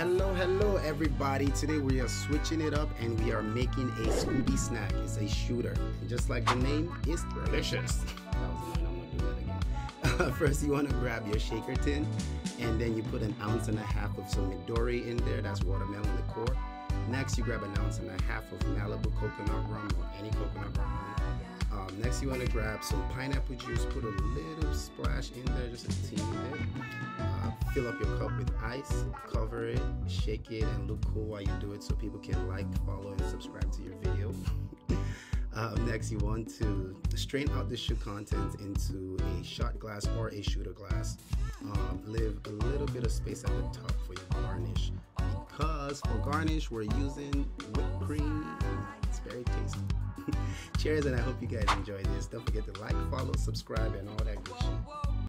Hello, hello, everybody. Today we are switching it up and we are making a Scooby snack. It's a shooter. Just like the name, it's delicious. First, you want to grab your shaker tin and then you put an ounce and a half of some Midori in there. That's watermelon liqueur. Next, you grab an ounce and a half of Malibu coconut rum or any coconut rum. Um, next, you want to grab some pineapple juice, put a little splash in there, just a fill up your cup with ice, cover it, shake it, and look cool while you do it so people can like, follow, and subscribe to your video. uh, next, you want to strain out the sugar contents into a shot glass or a shooter glass. Um, leave a little bit of space at the top for your garnish because for garnish we're using whipped cream. It's very tasty. Cheers, and I hope you guys enjoy this. Don't forget to like, follow, subscribe, and all that good shit.